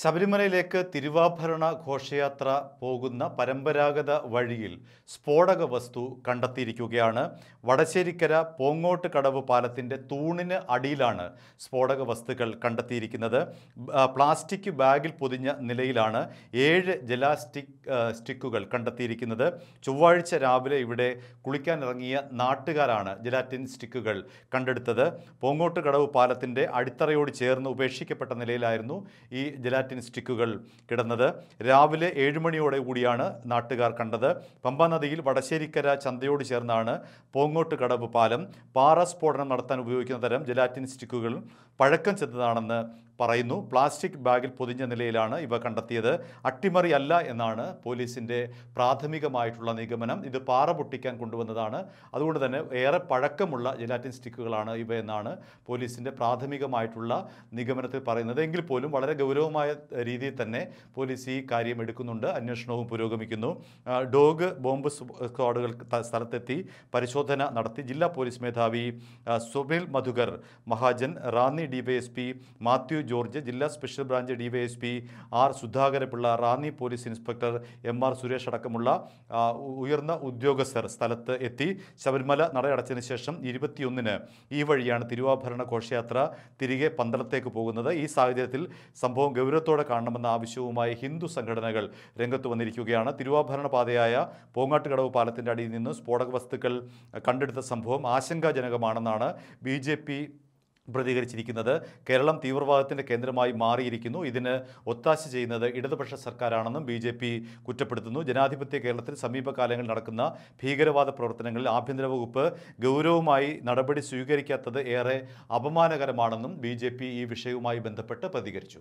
ശബരിമലയിലേക്ക് തിരുവാഭരണ ഘോഷയാത്ര പോകുന്ന പരമ്പരാഗത വഴിയിൽ സ്ഫോടക വസ്തു കണ്ടെത്തിയിരിക്കുകയാണ്. വടശ്ശേരിക്കര പോങ്ങോട്ട് കടവ് പാലത്തിന്റെ തൂണിന് അടിയിലാണ് സ്ഫോടക വസ്തുക്കൾ കണ്ടെത്തിയിരിക്കുന്നത്. പ്ലാസ്റ്റിക് ബാഗിൽ പൊതിഞ്ഞ നിലയിലാണ് ഏഴ് ജലാസ്റ്റിക് സ്റ്റിക്കുകൾ കണ്ടെത്തിയിരിക്കുന്നത്. ചൊവ്വാഴ്ച രാവിലെ ഇവിടെ കുളിക്കാനിറങ്ങിയ നാട്ടുകാരാണ് ജലാറ്റിൻ സ്റ്റിക്കുകൾ കണ്ടെടുത്തത്. പോങ്ങോട്ട് കടവ് പാലത്തിന്റെ അടിത്തറയോട് ചേർന്ന് ഉപേക്ഷിക്കപ്പെട്ട നിലയിലായിരുന്നു ഈ ജലാറ്റിൻ സ്റ്റിക്കുകൾ കിടന്നത്. രാവിലെ ഏഴ് മണിയോടെ കൂടിയാണ് നാട്ടുകാർ കണ്ടത്. പമ്പാനദിയിൽ വടശ്ശേരിക്കര ചന്തയോട് ചേർന്നാണ് പോങ്ങോട്ട് കടവ് പാലം. പാറ സ്ഫോടനം നടത്താൻ ഉപയോഗിക്കുന്ന തരം ജലാറ്റിൻ സ്റ്റിക്കുകൾ പഴക്കം ചെന്നതാണെന്ന് പറയുന്നു പ്ലാസ്റ്റിക് ബാഗിൽ പൊതിഞ്ഞ നിലയിലാണ് ഇവ കണ്ടെത്തിയത്. അട്ടിമറി അല്ല എന്നാണ് പോലീസിന്റെ പ്രാഥമികമായിട്ടുള്ള നിഗമനം. ഇത് പാറ പൊട്ടിക്കാൻ കൊണ്ടുവന്നതാണ്. അതുകൊണ്ട് തന്നെ ഏറെ പഴക്കമുള്ള ജെലാറ്റിൻ സ്റ്റിക്കുകളാണ് ഇവ എന്നാണ് പോലീസിന്റെ പ്രാഥമികമായിട്ടുള്ള നിഗമനത്തിൽ പറയുന്നത്. എങ്കിൽ പോലും വളരെ ഗൗരവമായ രീതിയിൽ തന്നെ പോലീസ് ഈ കാര്യം എടുക്കുന്നുണ്ട് അന്വേഷണവും പുരോഗമിക്കുന്നു. ഡോഗ് ബോംബ് സ്ക്വാഡുകൾ സ്ഥലത്തെത്തി പരിശോധന നടത്തി. ജില്ലാ പോലീസ് മേധാവി സുബിൽ മധുകർ മഹാജൻ റാന്നി ഡിവൈഎസ്പി മാത്യു ജോർജ് ജില്ലാ special branch DYSP R Sudhakarapillai Ranni police inspector M R Suresh അടക്കമുള്ള ഉയർന്ന ഉദ്യോഗസ്ഥർ സ്ഥലത്ത് എത്തി ശബരിമല നടയടച്ചതിന് ശേഷം ഇരുപത്തിയൊന്നിന് ഈ വഴിയാണ് തിരുവാഭരണ ഘോഷയാത്ര തിരികെ പന്തളത്തേക്ക് പോകുന്നത്. ഈ സാഹചര്യത്തിൽ സംഭവം ഗൗരവത്തോടെ കാണണമെന്ന ആവശ്യവുമായി ഹിന്ദു സംഘടനകൾ രംഗത്ത് വന്നിരിക്കുകയാണ്. തിരുവാഭരണ പാതയായ പോങ്ങാട്ടുകടവ് പാലത്തിന്റെ അടിയിൽ നിന്ന് സ്ഫോടക വസ്തുക്കൾ കണ്ടെടുത്ത സംഭവം ആശങ്കാജനകമാണെന്നാണ് ബി ജെ പി പ്രതികരിച്ചിരിക്കുന്നത്. കേരളം തീവ്രവാദത്തിന്റെ കേന്ദ്രമായി മാറിയിരിക്കുന്നു. ഇതിന് ഒത്താശ ചെയ്യുന്നത് ഇടതുപക്ഷ സർക്കാരാണെന്നും ബി ജെ പി കുറ്റപ്പെടുത്തുന്നു. ജനാധിപത്യ കേരളത്തിൽ സമീപകാലങ്ങളിൽ നടക്കുന്ന ഭീകരവാദ പ്രവർത്തനങ്ങളിൽ ആഭ്യന്തര വകുപ്പ് ഗൗരവമായി നടപടി സ്വീകരിക്കാത്തത് ഏറെ അപമാനകരമാണെന്നും ബി ഈ വിഷയവുമായി ബന്ധപ്പെട്ട് പ്രതികരിച്ചു.